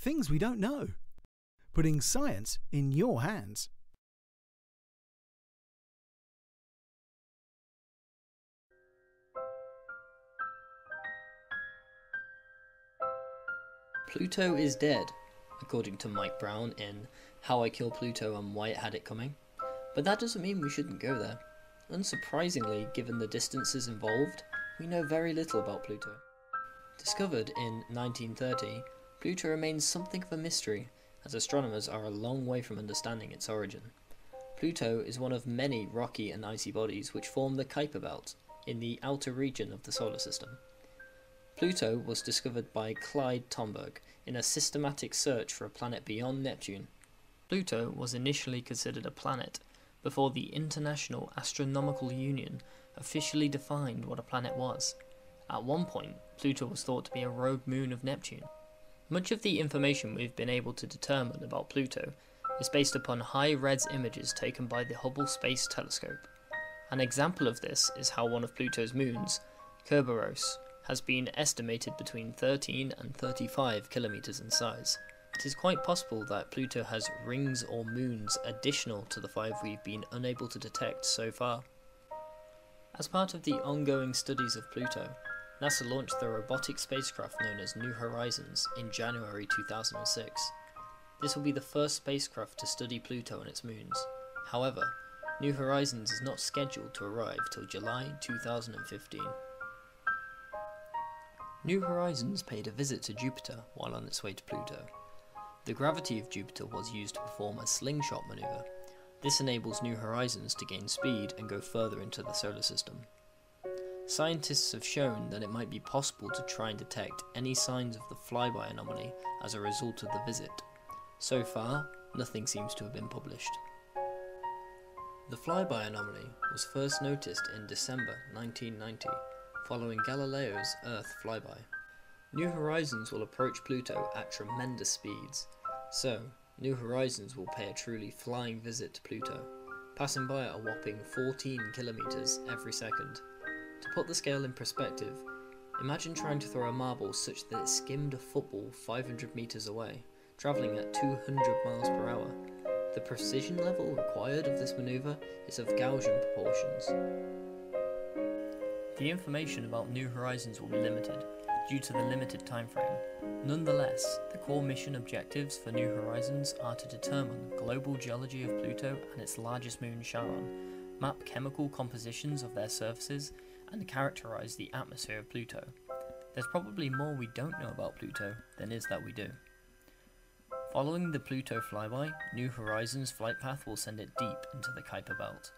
things we don't know, putting science in your hands. Pluto is dead, according to Mike Brown in How I Kill Pluto and Why It Had It Coming. But that doesn't mean we shouldn't go there. Unsurprisingly, given the distances involved, we know very little about Pluto. Discovered in 1930, Pluto remains something of a mystery, as astronomers are a long way from understanding its origin. Pluto is one of many rocky and icy bodies which form the Kuiper Belt, in the outer region of the solar system. Pluto was discovered by Clyde Tombaugh in a systematic search for a planet beyond Neptune. Pluto was initially considered a planet before the International Astronomical Union officially defined what a planet was. At one point, Pluto was thought to be a rogue moon of Neptune. Much of the information we've been able to determine about Pluto is based upon high res images taken by the Hubble Space Telescope. An example of this is how one of Pluto's moons, Kerberos, has been estimated between 13 and 35 kilometers in size. It is quite possible that Pluto has rings or moons additional to the five we've been unable to detect so far. As part of the ongoing studies of Pluto, NASA launched the robotic spacecraft known as New Horizons in January 2006. This will be the first spacecraft to study Pluto and its moons. However, New Horizons is not scheduled to arrive till July 2015. New Horizons paid a visit to Jupiter while on its way to Pluto. The gravity of Jupiter was used to perform a slingshot maneuver. This enables New Horizons to gain speed and go further into the solar system. Scientists have shown that it might be possible to try and detect any signs of the flyby anomaly as a result of the visit. So far, nothing seems to have been published. The flyby anomaly was first noticed in December 1990 following Galileo's Earth flyby. New Horizons will approach Pluto at tremendous speeds, so New Horizons will pay a truly flying visit to Pluto, passing by at a whopping 14 kilometers every second. To put the scale in perspective, imagine trying to throw a marble such that it skimmed a football 500 meters away, traveling at 200 miles per hour. The precision level required of this maneuver is of Gaussian proportions. The information about New Horizons will be limited, due to the limited time frame. Nonetheless, the core mission objectives for New Horizons are to determine the global geology of Pluto and its largest moon Charon, map chemical compositions of their surfaces, and characterize the atmosphere of Pluto. There's probably more we don't know about Pluto than is that we do. Following the Pluto flyby, New Horizons flight path will send it deep into the Kuiper Belt.